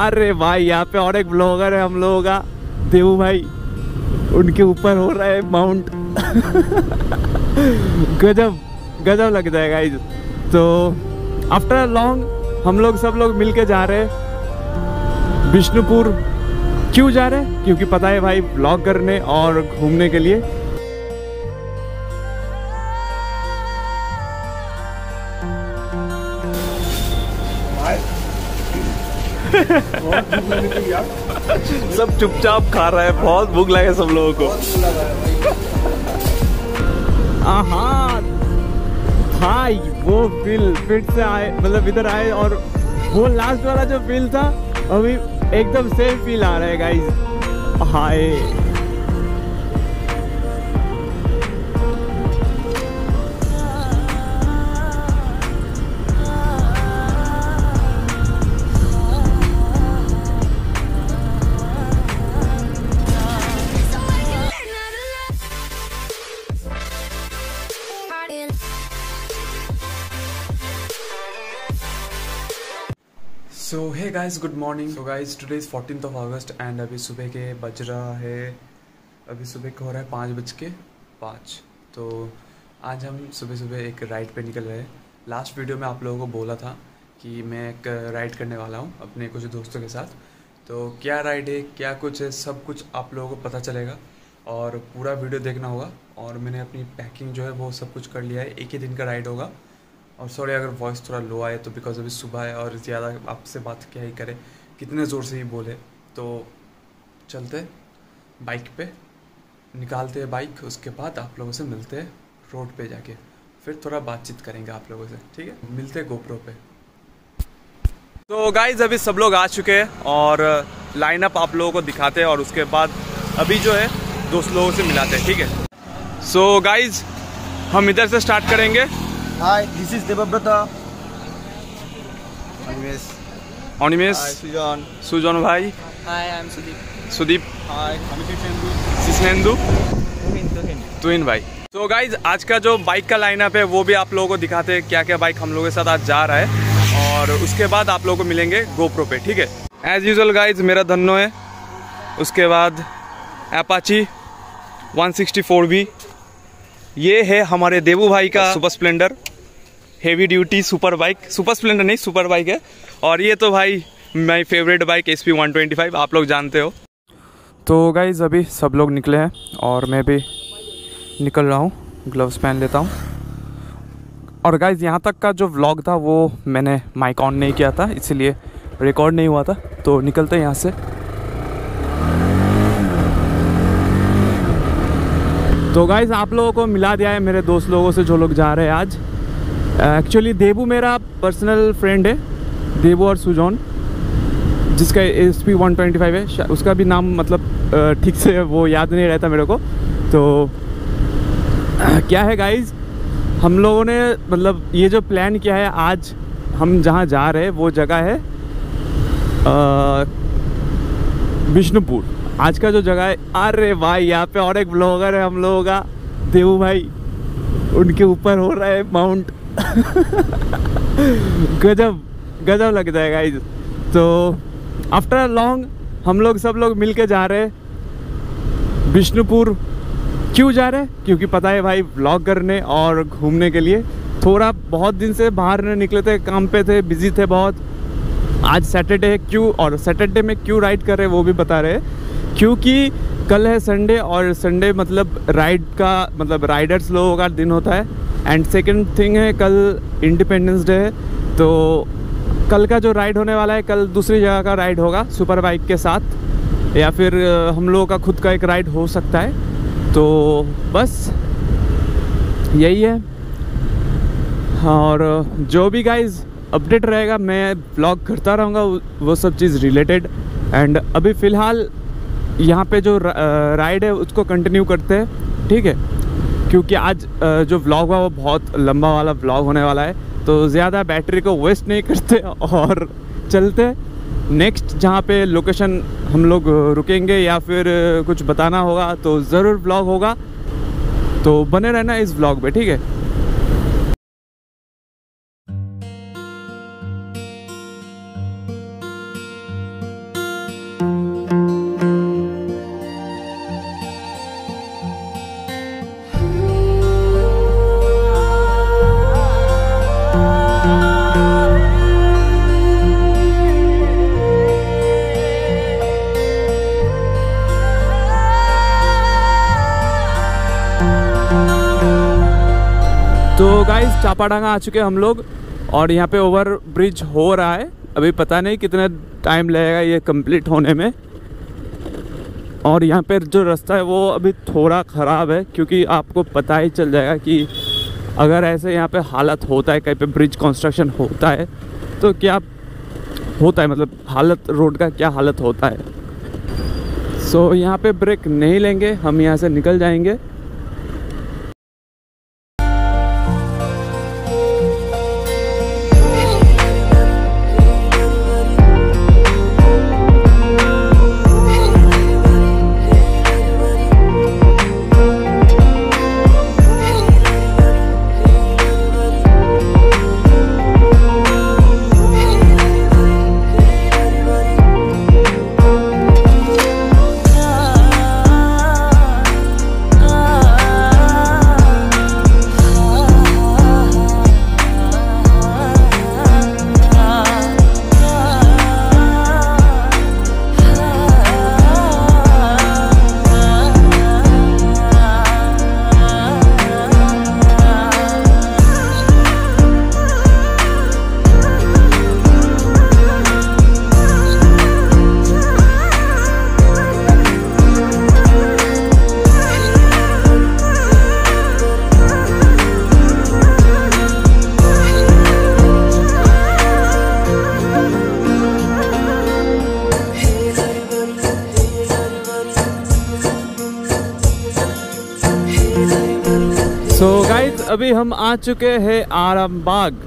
अरे भाई, यहाँ पे और एक ब्लॉगर है हम लोगों का, देवू भाई। उनके ऊपर हो रहा है माउंट गजब गजब लग जाएगा गाइस तो आफ्टर लॉन्ग हम लोग सब लोग मिल के जा रहे हैं। विष्णुपुर क्यों जा रहे हैं? क्योंकि पता है भाई ब्लॉग करने और घूमने के लिए सब चुपचाप खा रहा है, बहुत भूख लगे सब लोगों को। हाँ हाँ वो बिल फिर से आए मतलब इधर आए और वो लास्ट वाला जो बिल था, अभी एकदम सेम फील आ रहा है guys hi. So hey guys good morning so guys today is fourteen of August and अभी सुबह के बज रहा है अभी सुबह का हो रहा है पाँच बज के पाँच। तो आज हम सुबह सुबह एक राइड पे निकल रहे हैं। लास्ट वीडियो में आप लोगों को बोला था कि मैं एक राइड करने वाला हूँ अपने कुछ दोस्तों के साथ। तो क्या राइड है क्या कुछ है सब कुछ आप लोगों को पता चलेगा और पूरा वीडियो देखना होगा। और मैंने अपनी पैकिंग जो है वो सब कुछ कर लिया है। एक ही दिन का राइड होगा। और सॉरी अगर वॉइस थोड़ा लो आए तो बिकॉज़ अभी सुबह है और ज़्यादा आपसे बात क्या ही करे। कितने ज़ोर से ही बोले। तो चलते बाइक पे। निकालते हैं बाइक उसके बाद आप लोगों से मिलते हैं रोड पे जाके। फिर थोड़ा बातचीत करेंगे आप लोगों से, ठीक है? मिलते हैं गोप्रो पे। तो गाइज़ अभी सब लोग आ चुके हैं और लाइनअप आप लोगों को दिखाते हैं और उसके बाद अभी जो है दोस्त लोगों से मिलाते हैं, ठीक है? सो गाइज़ हम इधर से स्टार्ट करेंगे। Hi, this is Devabrata. Animes. Animes. Hi, Sujan. Sujan bhai. Hi, I am Sudip. Sudeep. Hi, I'm Shishendu. Shishendu. Tuhin, Tuhin. Tuhin bhai. तो गाइज़ आज का जो बाइक का लाइनअप है वो भी आप लोगों को दिखाते हैं क्या क्या बाइक हम लोगों के साथ आज जा रहा है और उसके बाद आप लोगों को मिलेंगे गोप्रो पे ठीक है एज यूजल गाइज़ मेरा धन्नो है उसके बाद एपाची 164 सिक्सटी ये है हमारे देवू भाई का Super Splendor heavy duty super bike Super Splendor नहीं सुपर बाइक है। और ये तो भाई my favourite bike S P one twenty five आप लोग जानते हो। तो गाइज़ अभी सब लोग निकले हैं और मैं भी निकल रहा हूँ ग्लव्स पहन लेता हूँ। और गाइज़ यहाँ तक का जो व्लॉग था, वो मैंने माइक ऑन नहीं किया था, इसीलिए रिकॉर्ड नहीं हुआ था। तो निकलते हैं यहाँ से। तो गाइज़ आप लोगों को मिला दिया है मेरे दोस्त लोगों से जो लोग जा रहे हैं आज। एक्चुअली देबू मेरा पर्सनल फ्रेंड है देबू और सुजौन जिसका S P one twenty five है उसका भी नाम मतलब ठीक से वो याद नहीं रहता मेरे को। तो क्या है गाइज़ हम लोगों ने मतलब ये जो प्लान किया है, आज हम जहाँ जा रहे हैं, वो जगह है विष्णुपुर। आज का जो जगह है, अरे भाई, यहाँ पे और एक ब्लॉगर है हम लोगों का, देवू भाई। उनके ऊपर हो रहा है माउंट गजब गजब लग जाएगा गाइस तो आफ्टर लॉन्ग हम लोग सब लोग मिल के जा रहे विष्णुपुर. क्यों जा रहे क्योंकि पता है भाई ब्लॉग करने और घूमने के लिए. थोड़ा बहुत दिन से बाहर नहीं निकले थे, काम पे थे बिज़ी थे बहुत. आज सैटरडे है, क्यों? और सैटरडे में क्यों राइड कर रहे वो भी बता रहे क्योंकि कल है संडे और संडे मतलब राइड का मतलब राइडर्स लोगों का दिन होता है. एंड सेकेंड थिंग है, कल इंडिपेंडेंस डे है तो कल का जो राइड होने वाला है, कल दूसरी जगह का राइड होगा सुपर बाइक के साथ, या फिर हम लोगों का खुद का एक राइड हो सकता है। तो बस, यही है। और जो भी गाइज़ अपडेट रहेगा, मैं ब्लॉग करता रहूँगा, वो- सब चीज़ रिलेटेड एंड अभी फ़िलहाल, यहाँ पे जो राइड है, उसको कंटिन्यू करते हैं, ठीक है? क्योंकि आज जो व्लॉग हुआ वो बहुत लंबा वाला व्लॉग होने वाला है तो ज़्यादा बैटरी को वेस्ट नहीं करते और चलते नेक्स्ट जहाँ पे लोकेशन हम लोग रुकेंगे या फिर कुछ बताना होगा तो ज़रूर ब्लॉग होगा। तो बने रहना इस ब्लॉग पे, ठीक है? चापाडांगा आ चुके हम लोग। और यहाँ पे ओवर ब्रिज हो रहा है। अभी पता नहीं कितना टाइम लगेगा ये कंप्लीट होने में। और यहाँ पे जो रास्ता है वो अभी थोड़ा ख़राब है क्योंकि आपको पता ही चल जाएगा कि अगर ऐसे यहाँ पे हालत होता है कहीं पे ब्रिज कंस्ट्रक्शन होता है तो क्या होता है? मतलब हालत रोड का क्या हालत होता है? सो so, यहाँ पे ब्रेक नहीं लेंगे हम यहाँ से निकल जाएँगे। अभी हम आ चुके हैं आरामबाग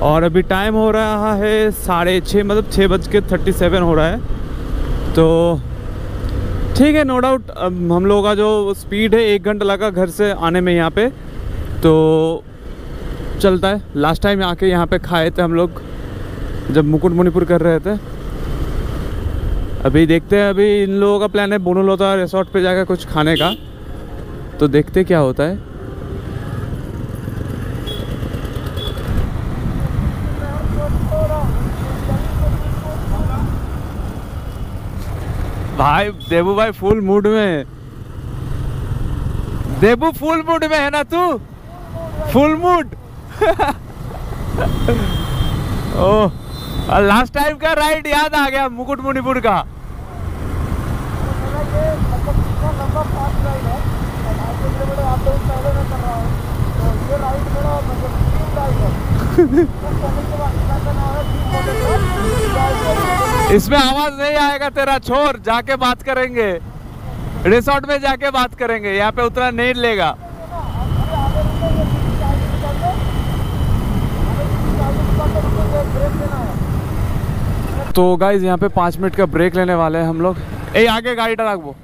और अभी टाइम हो रहा है साढ़े छः मतलब छः बज के थर्टी सेवन हो रहा है। तो ठीक है नो डाउट हम लोगों का जो स्पीड है, एक घंटा लगा घर से आने में यहाँ पे। तो चलता है। लास्ट टाइम आके यहाँ पे खाए थे हम लोग, जब मुकुट मणिपुर कर रहे थे। अभी देखते हैं, अभी इन लोगों का प्लान है, बोनोलोता रिसोर्ट पे जाकर कुछ खाने का। तो देखते क्या होता है। भाई देबू भाई फुल मूड में। देबू फुल मूड में है ना तू? Full mood oh last time का राइड याद आ गया मुकुट मणिपुर का इसमें आवाज़ नहीं आएगा तेरा छोर जाके बात करेंगे। रिसोर्ट में जाके बात करेंगे, यहाँ पे उतना नहीं लेगा। तो गाइज़ यहाँ पे पाँच मिनट का ब्रेक लेने वाले हैं हम लोग। ए, आगे गाड़ी टराक वो।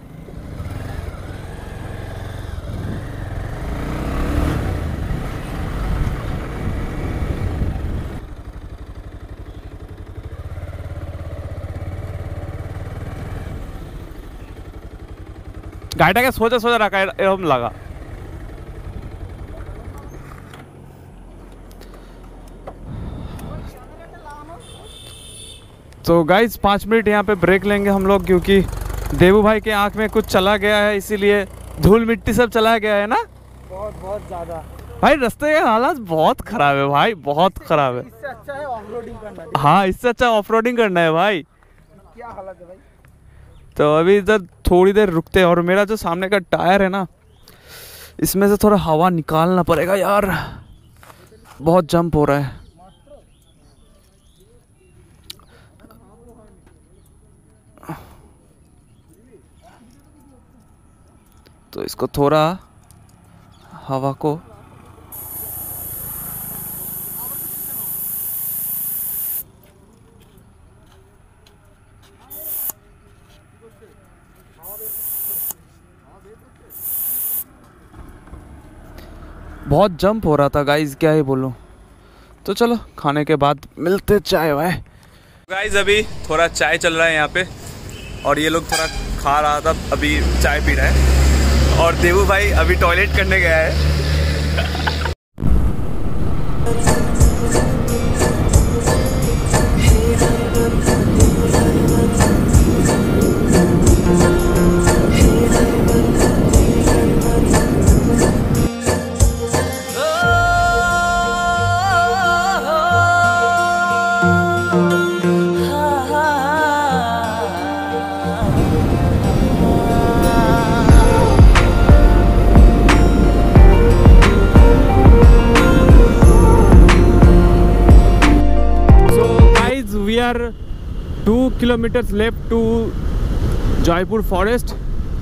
গাড়িটাকে সোজা সোজা রাখা এর- এরকম লাগা तो गाइज पाँच मिनट यहाँ पे ब्रेक लेंगे हम लोग क्योंकि देवू भाई के आंख में कुछ चला गया है इसीलिए धूल मिट्टी सब चला गया है ना बहुत बहुत ज्यादा भाई रास्ते के हालात बहुत खराब है भाई बहुत खराब है इससे अच्छा है ऑफ रोडिंग करना हाँ इससे अच्छा ऑफ करना है भाई क्या हालत है भाई तो अभी इधर थोड़ी देर रुकते हैं और मेरा जो सामने का टायर है ना, इसमें से थोड़ा हवा निकालना पड़ेगा यार। बहुत जंप हो रहा है। तो इसको थोड़ा हवा को बहुत जंप हो रहा था गाइज़ क्या ही बोलूँ। तो चलो, खाने के बाद मिलते चाय वाय। गाइज़ अभी थोड़ा चाय चल रहा है यहाँ पे, और ये लोग थोड़ा खा रहा था, अभी चाय पी रहा है। और देवू भाई अभी टॉयलेट करने गया है। Kilometers left to Jaipur forest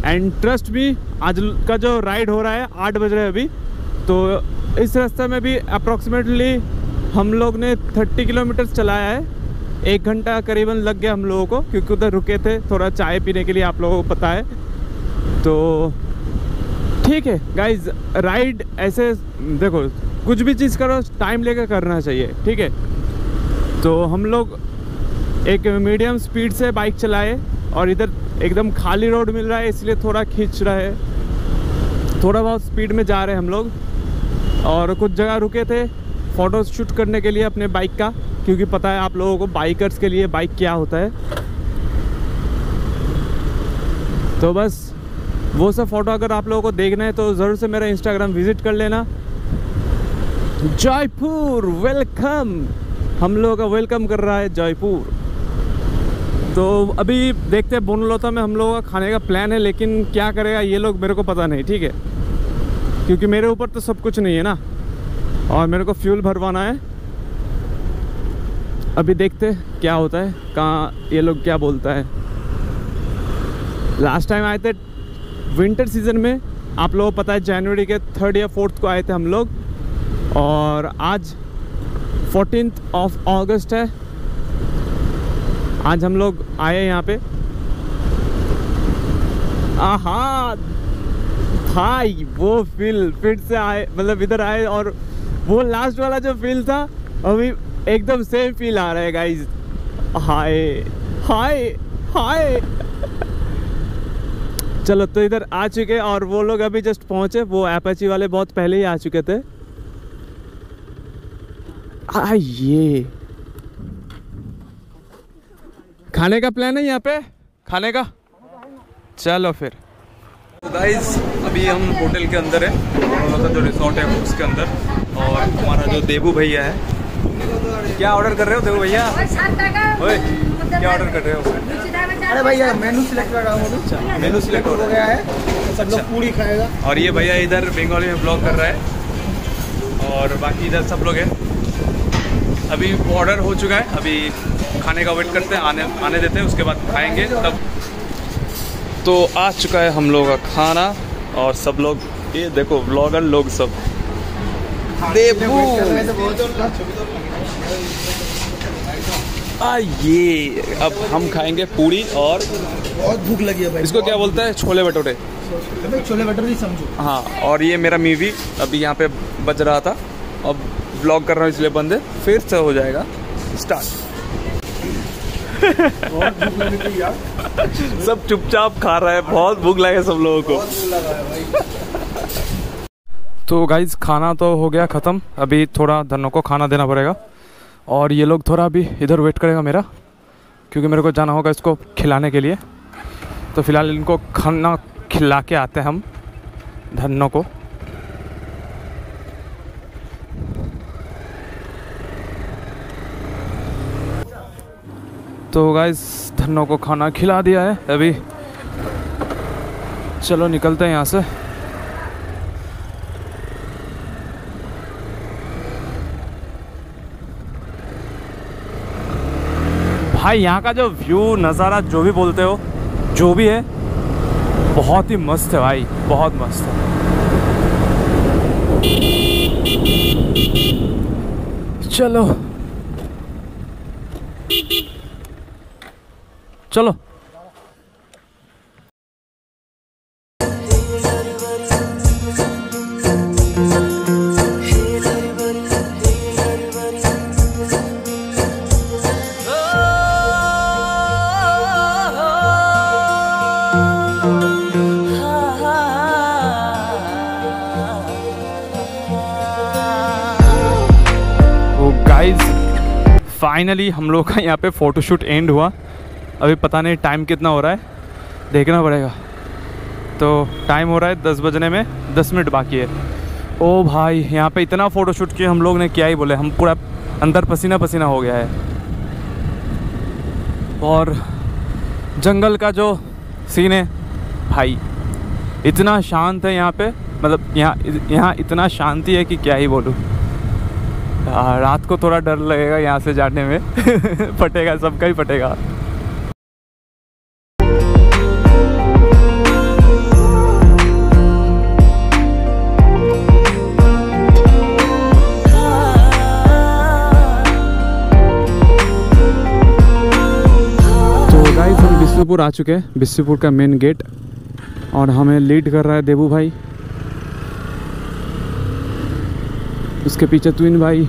and trust भी आज का जो राइड हो रहा है, आठ बज रहे हैं अभी। तो इस रास्ते में भी अप्रॉक्सीमेटली हम लोग ने 30 किलोमीटर चलाया है। एक घंटा करीबन लग गया हम लोगों को, क्योंकि उधर रुके थे, थोड़ा चाय पीने के लिए आप लोगों को पता है। तो ठीक है गाइज़ राइड ऐसे, देखो, कुछ भी चीज़ करो टाइम लेकर करना चाहिए, ठीक है? तो हम लोग एक मीडियम स्पीड से बाइक चलाए और इधर एकदम खाली रोड मिल रहा है, इसलिए थोड़ा खींच रहा है। थोड़ा बहुत स्पीड में जा रहे हैं हम लोग। और कुछ जगह रुके थे फ़ोटो शूट करने के लिए अपने बाइक का, क्योंकि पता है आप लोगों को बाइकर्स के लिए बाइक क्या होता है। तो बस, वो सब फ़ोटो अगर आप लोगों को देखना है तो ज़रूर से मेरा इंस्टाग्राम विज़िट कर लेना। जयपुर वेलकम हम लोगों का वेलकम कर रहा है जयपुर। तो अभी देखते हैं, बोनलोता में हम लोगों का खाने का प्लान है, लेकिन क्या करेगा ये लोग मेरे को पता नहीं, ठीक है? क्योंकि मेरे ऊपर तो सब कुछ नहीं है ना। और मेरे को फ्यूल भरवाना है। अभी देखते क्या होता है, कहाँ ये लोग क्या बोलता है। लास्ट टाइम आए थे विंटर सीज़न में, आप लोगों को पता है जनवरी के थर्ड या फोर्थ को आए थे हम लोग। और आज फोर्टीन ऑफ़ अगस्त है। आज हम लोग आए यहाँ पे। आहा! भाई, वो फील फिर से आए मतलब इधर आए और वो लास्ट वाला जो फील था, अभी एकदम सेम फील आ रहा है गाइज़ हाय हाय हाय! चलो तो इधर आ चुके और वो लोग अभी जस्ट पहुँचे। वो एपाची वाले बहुत पहले ही आ चुके थे। आइए खाने का प्लान है यहाँ पे? खाने का? चलो फिर। गाइस अभी हम होटल के अंदर है का जो रिसोर्ट है उसके अंदर और हमारा जो देबू भैया है। क्या ऑर्डर कर रहे हो देबू भैया? ओए क्या ऑर्डर कर रहे हो? अरे भैया मेनू सिलेक्ट कर रहा हूँ अच्छा मेनू सिलेक्ट हो हो गया है सब लोग पूरी खाएगा। और ये भैया इधर बंगाली में ब्लॉग कर रहा है और बाकी इधर सब लोग हैं। अभी ऑर्डर हो चुका है अभी खाने का वेट करते हैं आने आने देते हैं उसके बाद खाएँगे तब। तो आ चुका है हम लोगों का खाना और सब लोग ये देखो ब्लॉगर लोग सब। देबू आ ये अब हम खाएँगे पूरी और बहुत भूख लगी है भाई। इसको क्या बोलते हैं? छोले भटूरे। छोले भटूरे ही समझो। हाँ और ये मेरा मीवी अभी यहाँ पे बज रहा था। अब ब्लॉग कर रहा हूँ इसलिए बंद है फिर से हो जाएगा। स्टार्ट बहुत भूख लगी थी यार सब चुपचाप खा रहा है, बहुत भूख लगे सब लोगों को। है तो गाइज़ खाना तो हो गया ख़त्म। अभी थोड़ा धनों को खाना देना पड़ेगा। और ये लोग थोड़ा अभी इधर वेट करेगा मेरा, क्योंकि मेरे को जाना होगा इसको खिलाने के लिए। तो फ़िलहाल इनको खाना खिला के आते हैं हम धनों को। तो गाइज़ धनों को खाना खिला दिया है। अभी चलो निकलते हैं यहाँ से। भाई, यहाँ का जो व्यू नज़ारा, जो भी बोलते हो, जो भी है, बहुत ही मस्त है भाई, बहुत मस्त है। चलो चलो। तो फाइनली हम लोग का यहाँ पे फ़ोटोशूट एंड हुआ। अभी पता नहीं टाइम कितना हो रहा है। देखना पड़ेगा। तो टाइम हो रहा है दस बजने में, दस मिनट बाकी है। ओ भाई, यहाँ पे इतना फ़ोटोशूट किया हम लोग ने, क्या ही बोले, हम पूरा अंदर पसीना पसीना हो गया है। और जंगल का जो सीन है, भाई, इतना शांत है यहाँ पे मतलब यहाँ यहाँ इतना शांति है कि क्या ही बोलूँ। रात को थोड़ा डर लगेगा यहाँ से जाने में। फटेगा, सबका ही फटेगा। बिष्णुपुर आ चुके हैं। बिस्पुर का मेन गेट और हमें लीड कर रहा है देबू भाई। उसके पीछे ट्विन भाई।